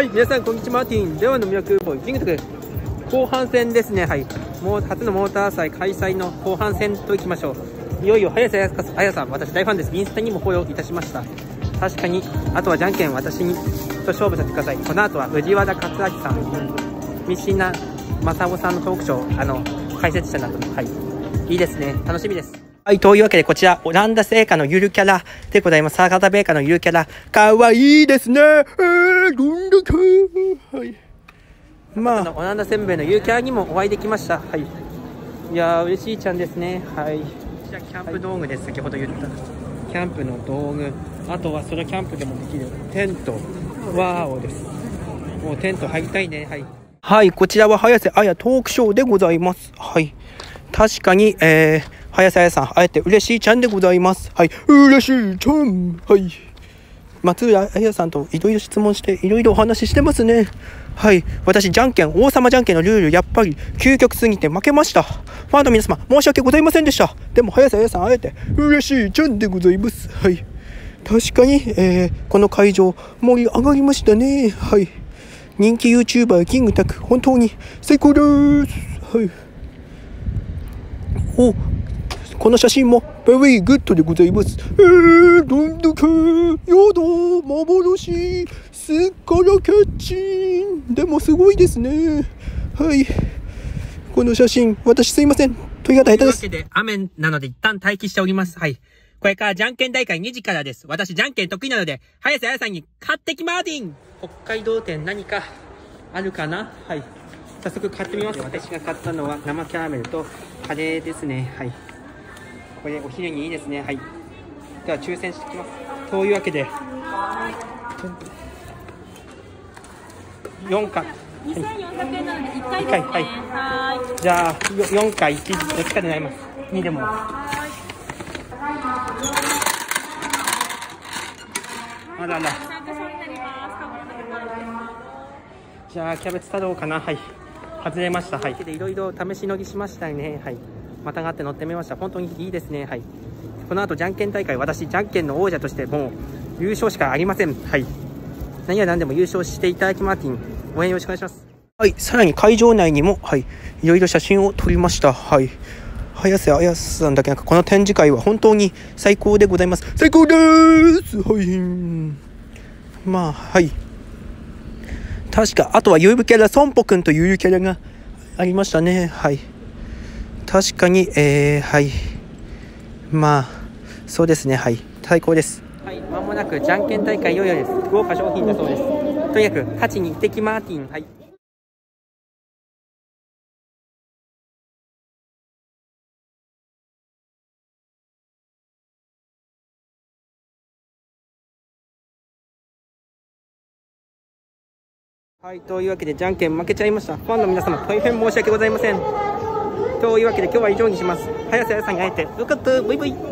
はい、皆さん、こんにちは、マーティン。レオの魅力ボーイ、キングトク。後半戦ですね、はい。もう初のモーター祭開催の後半戦といきましょう。いよいよ、早瀬彩さん、私大ファンです。インスタにもフォローいたしました。確かに、あとはじゃんけん、私にと勝負させてください。この後は、藤原克明さん、三品正夫さんのトークショー、あの、解説者などの、はい。いいですね。楽しみです。はい、というわけでこちら、オランダ製菓のゆるキャラでございます。サーガタベーカのゆるキャラ。かわいいですねえー、どんだけはい。まあ、オランダせんべいのゆるキャラにもお会いできました。はい。いやー、嬉しいちゃんですね。はい。こちら、キャンプ道具です。先ほど言った。キャンプの道具。あとは、そのキャンプでもできるテント。ワーオです。もうテント入りたいね。はい。はい、こちらは早瀬彩トークショーでございます。はい。確かに、えー、早瀬彩さん、あえて嬉しいちゃんでございます。はい。嬉しいちゃん。はい。松浦彩さんといろいろ質問して、いろいろお話ししてますね。はい。私、じゃんけん、王様じゃんけんのルール、やっぱり、究極すぎて負けました。ファンの皆様、申し訳ございませんでした。でも、早瀬彩さん、あえて、嬉しいちゃんでございます。はい。確かに、えー、この会場、盛り上がりましたね。はい。人気 YouTuber キングタク、本当に最高です。はい。お、この写真も very good でございます。えー、どんだけ、やだ、幻、すっからキャッチン。でもすごいですね。はい。この写真、私すいません。問い方下手です。というわけで、雨なので一旦待機しております。はい。これからじゃんけん大会2時からです。私じゃんけん得意なので、早瀬彩さんに買ってきマーティン北海道店何かあるかな？はい。早速買ってみます。私が買ったのは生キャラメルとカレーですね。はい。これお昼にいいですね。はい。では抽選していきます。というわけで、4回。2400円なので1回ですね。はい。はい。じゃあ、4回、1、どっちかでなります。2でも。あらら。じゃあ、キャベツ太郎かな。はい。外れました。はい。で、い。ろい。ろ試し乗りしましたね。はい。またがって乗ってみました。本当にいいですね。はい。この後、じゃんけん大会、私、じゃんけんの王者として、もう、優勝しかありません。はい。何や何でも優勝していただきマーティン、応援よろしくお願いします。はい。さらに会場内にも、はい。いろいろ写真を撮りました。はい。早瀬綾さんだけなんかこの展示会は本当に最高でございます。最高ですはい。まあ、はい。確か、あとはゆうぶキャラ、孫ぽくんというキャラがありましたね。はい。確かに、えー、はい。まあ、そうですね。はい。最高です。はい。まもなくじゃんけん大会いよいよです。豪華商品だそうです。とにかく、勝ちに行ってきマーティン。はい。はい、というわけで、じゃんけん負けちゃいました。ファンの皆様、大変申し訳ございません。というわけで、今日は以上にします。早瀬彩さんに会えてよかった。バイバイ。